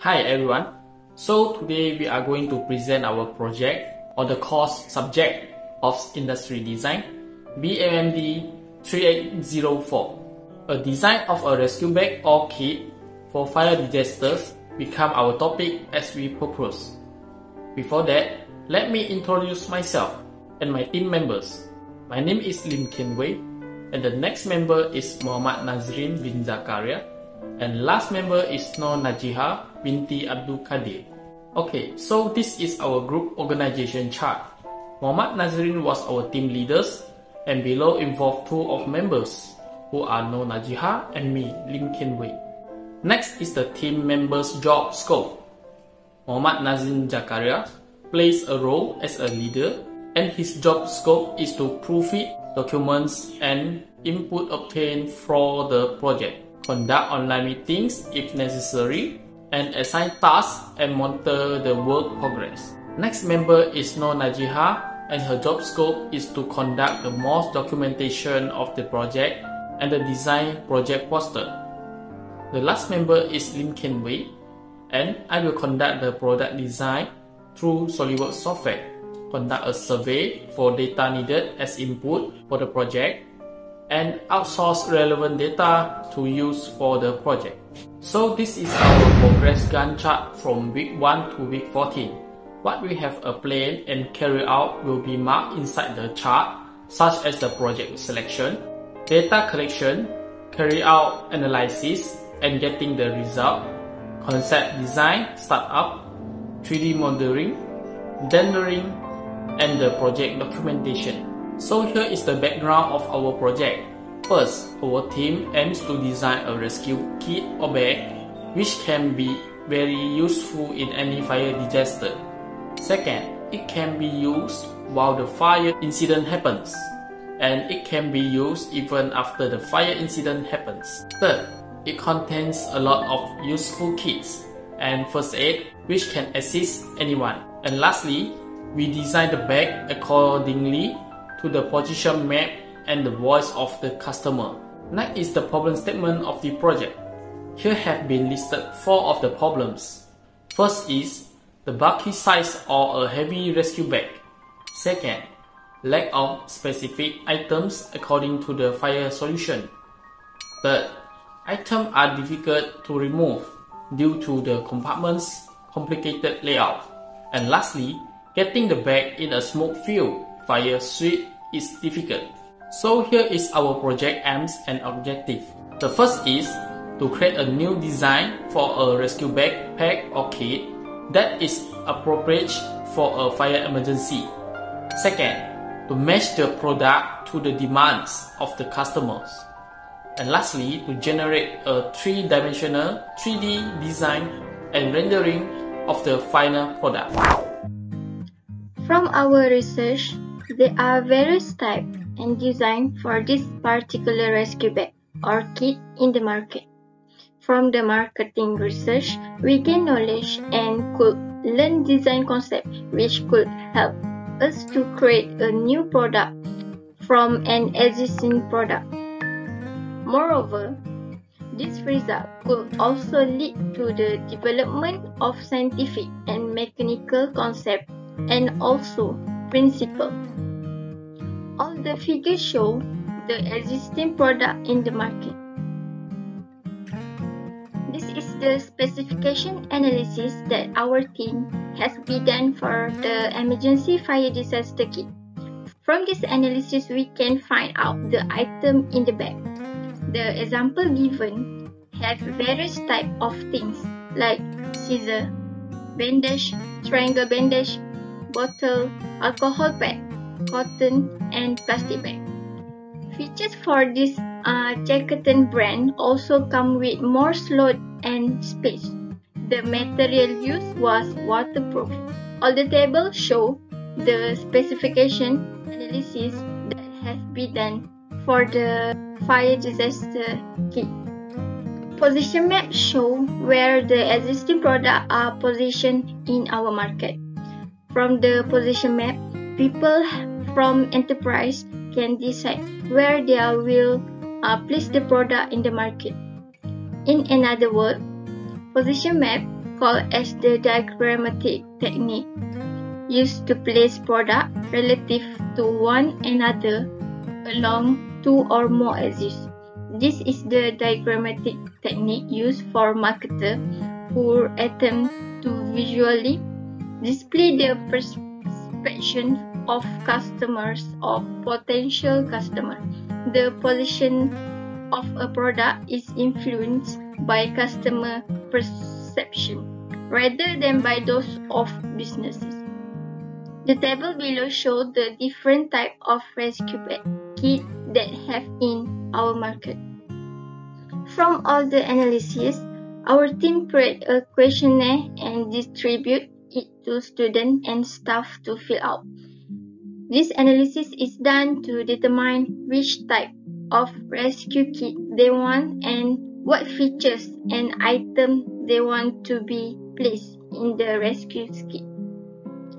Hi everyone. So today we are going to present our project on the course subject of industry design BMMD 3804. A design of a rescue bag or kit for fire disasters become our topic as we propose. Before that, let me introduce myself and my team members. My name is Lim Kian Wei and the next member is Muhammad Nazrin bin Zakaria and last member is Nur Najiha binti Abdul Kadir. Okay, so this is our group organization chart. Muhammad Nazrin was our team leaders and below involved two of members who are Nur Najiha and me, Lim Kian Wei. Next is the team members job scope. Muhammad Nazrin Zakaria plays a role as a leader and his job scope is to proofread documents and input obtained for the project conduct online meetings if necessary, and assign tasks and monitor the work progress. Next member is Nur Najiha and her job scope is to conduct the most documentation of the project and the design project poster. The last member is Lim Kian Wei and I will conduct the product design through SolidWorks software, conduct a survey for data needed as input for the project, and outsource relevant data to use for the project. So this is our progress Gantt chart from week 1 to week 14. What we have a plan and carry out will be marked inside the chart such as the project selection, data collection, carry out analysis and getting the result, concept design, startup, 3D modeling, rendering, and the project documentation. So here is the background of our project. First, our team aims to design a rescue kit or bag which can be very useful in any fire disaster. Second, it can be used while the fire incident happens and it can be used even after the fire incident happens. Third, it contains a lot of useful kits and first aid which can assist anyone. And lastly, we design the bag accordingly to the position map and the voice of the customer. Next is the problem statement of the project. Here have been listed four of the problems. First is the bulky size or a heavy rescue bag. Second, lack of specific items according to the fire solution. Third, items are difficult to remove due to the compartment's complicated layout. And lastly, getting the bag in a smoke filled fire suite is difficult. So here is our project aims and objective. The first is to create a new design for a rescue backpack or kit that is appropriate for a fire emergency. Second, to match the product to the demands of the customers. And lastly, to generate a three-dimensional 3D design and rendering of the final product. From our research, there are various types and designs for this particular rescue bag or kit in the market. From the marketing research, we gain knowledge and could learn design concepts which could help us to create a new product from an existing product. Moreover, this result could also lead to the development of scientific and mechanical concepts and also principles. All the figures show the existing product in the market. This is the specification analysis that our team has done for the emergency fire disaster kit. From this analysis, we can find out the item in the bag. The example given have various type of things like scissor, bandage, triangle bandage, bottle, alcohol pad, cotton, and plastic bag. Features for this uh, brand also come with more slot and space. The material used was waterproof. All the tables show the specification analysis that has been done for the fire disaster kit. Position maps show where the existing products are positioned in our market. From the position map, people from enterprise can decide where they will uh, place the product in the market. In another word, position map called as the diagrammatic technique, used to place product relative to one another along two or more axes. This is the diagrammatic technique used for marketers who attempt to visually display the perception of customers or potential customers. The position of a product is influenced by customer perception rather than by those of businesses. The table below shows the different type of rescue kit that have in our market. From all the analysis, our team create a questionnaire and distribute it to students and staff to fill out. This analysis is done to determine which type of rescue kit they want and what features and items they want to be placed in the rescue kit.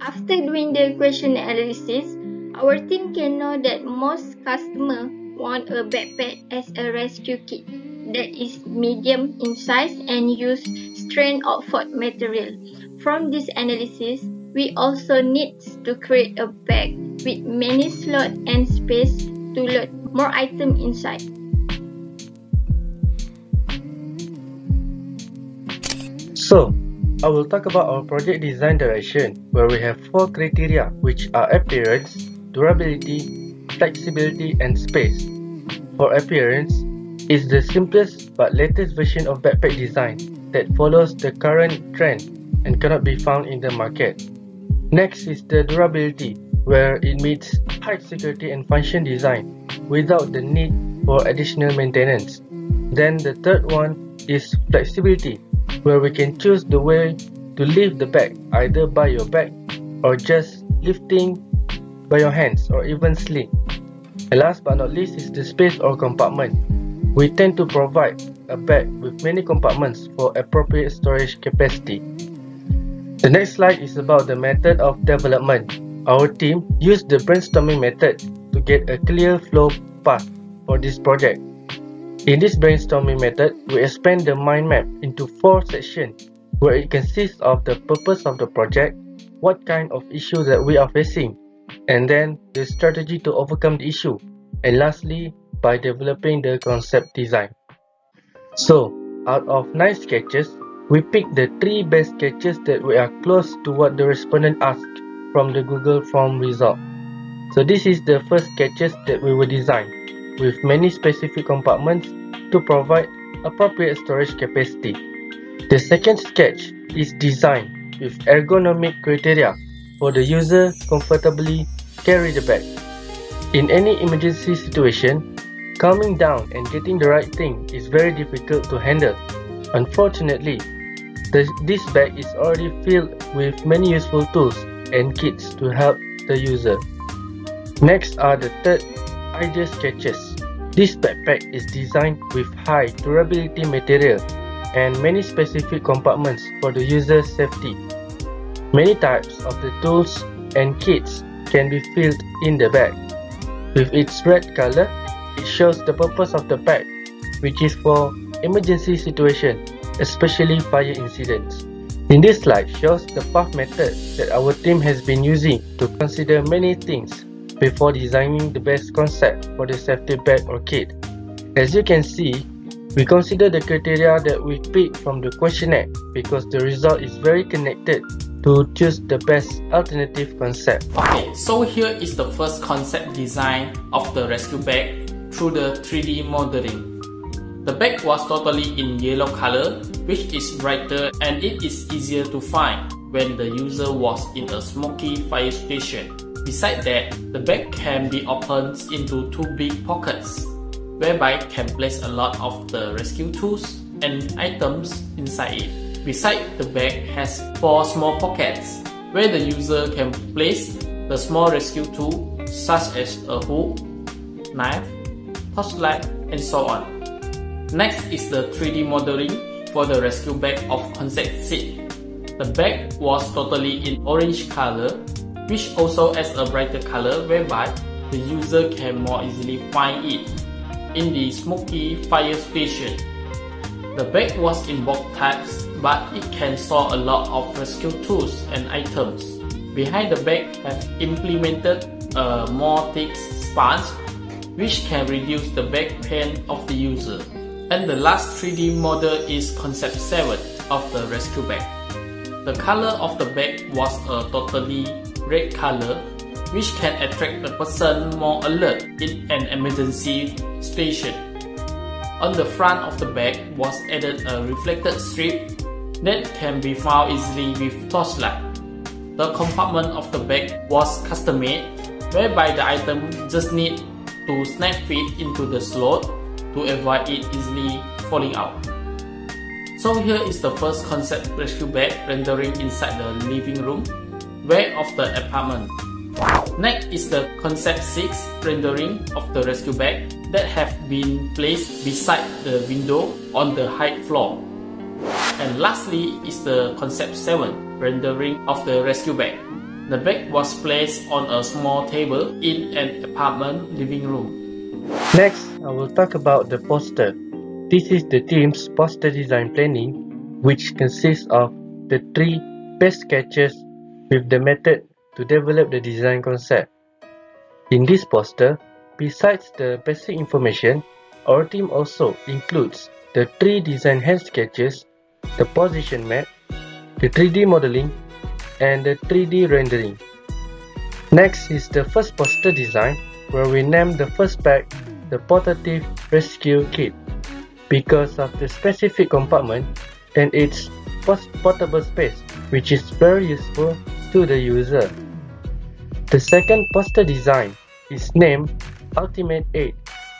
After doing the question analysis, our team can know that most customers want a backpack as a rescue kit that is medium in size and use strain Oxford material. From this analysis, we also need to create a bag with many slots and space to load more items inside. So, I will talk about our project design direction where we have four criteria which are appearance, durability, flexibility and space. For appearance, is the simplest but latest version of backpack design that follows the current trend and cannot be found in the market. Next is the durability where it meets high security and function design without the need for additional maintenance. Then the third one is flexibility where we can choose the way to lift the bag either by your back or just lifting by your hands or even sling. And last but not least is the space or compartment. We tend to provide a bag with many compartments for appropriate storage capacity. The next slide is about the method of development. Our team used the brainstorming method to get a clear flow path for this project. In this brainstorming method, we expand the mind map into four sections where it consists of the purpose of the project, what kind of issue that we are facing, and then the strategy to overcome the issue, and lastly, by developing the concept design. So, out of 9 sketches, we pick the 3 best sketches that were close to what the respondent asked from the Google form result. So this is the first sketches that we will design with many specific compartments to provide appropriate storage capacity. The second sketch is designed with ergonomic criteria for the user comfortably carry the bag. In any emergency situation, calming down and getting the right thing is very difficult to handle. Unfortunately, the, this bag is already filled with many useful tools and kits to help the user. Next are the third idea sketches. This backpack is designed with high durability material and many specific compartments for the user's safety. Many types of the tools and kits can be filled in the bag. With its red color, it shows the purpose of the bag, which is for emergency situation, especially fire incidents. In this slide shows the path method that our team has been using to consider many things before designing the best concept for the safety bag or kit. As you can see, we consider the criteria that we pick from the questionnaire because the result is very connected to choose the best alternative concept. Okay, so here is the first concept design of the rescue bag through the 3D modeling. The bag was totally in yellow color, which is brighter and it is easier to find when the user was in a smoky fire station. Besides that, the bag can be opened into two big pockets, whereby can place a lot of the rescue tools and items inside it. Beside the bag has four small pockets, where the user can place the small rescue tool such as a hook, knife, torchlight, and so on. Next is the 3D modeling for the rescue bag of concept seat. The bag was totally in orange color, which also adds a brighter color whereby the user can more easily find it in the smoky fire station. The bag was in box types, but it can store a lot of rescue tools and items. Behind the bag have implemented a more thick sponge which can reduce the back pain of the user. And the last 3D model is concept 7 of the rescue bag. The color of the bag was a totally red color which can attract the person more alert in an emergency situation. On the front of the bag was added a reflected strip that can be found easily with torchlight. The compartment of the bag was custom made whereby the item just need to snap fit into the slot to avoid it easily falling out. So here is the first concept rescue bag rendering inside the living room back of the apartment. Next is the concept 6 rendering of the rescue bag that have been placed beside the window on the high floor. And lastly is the concept 7 rendering of the rescue bag. The bag was placed on a small table in an apartment living room. Next, I will talk about the poster. This is the team's poster design planning, which consists of the three best sketches with the method to develop the design concept. In this poster, besides the basic information, our team also includes the three design hand sketches, the position map, the 3D modeling, and the 3D rendering. Next is the first poster design where we name the first pack the portative rescue kit because of the specific compartment and its portable space which is very useful to the user. The second poster design is named Ultimate Aid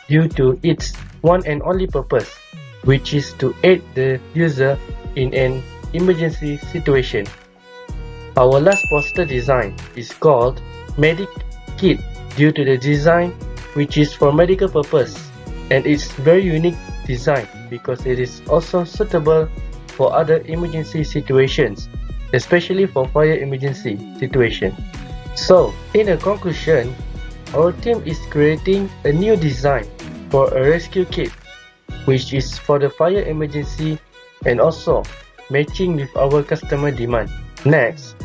due to its one and only purpose which is to aid the user in an emergency situation. Our last poster design is called Medic Kit due to the design which is for medical purpose and its very unique design because it is also suitable for other emergency situations especially for fire emergency situation. So, in a conclusion, our team is creating a new design for a rescue kit which is for the fire emergency and also matching with our customer demand. Next,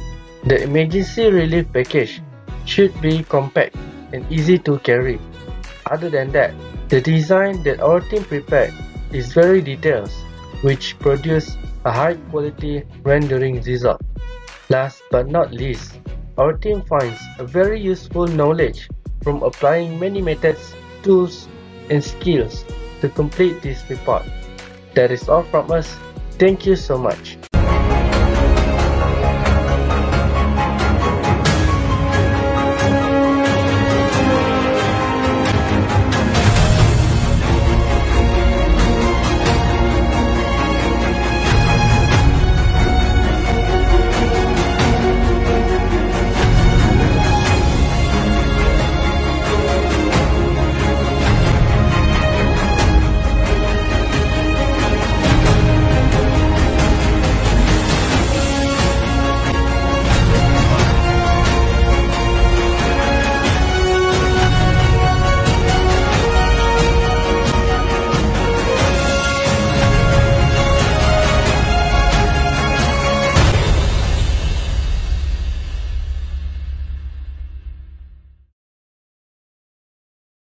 the emergency relief package should be compact and easy to carry. Other than that, the design that our team prepared is very detailed, which produce a high quality rendering result. Last but not least, our team finds a very useful knowledge from applying many methods, tools, and skills to complete this report. That is all from us. Thank you so much.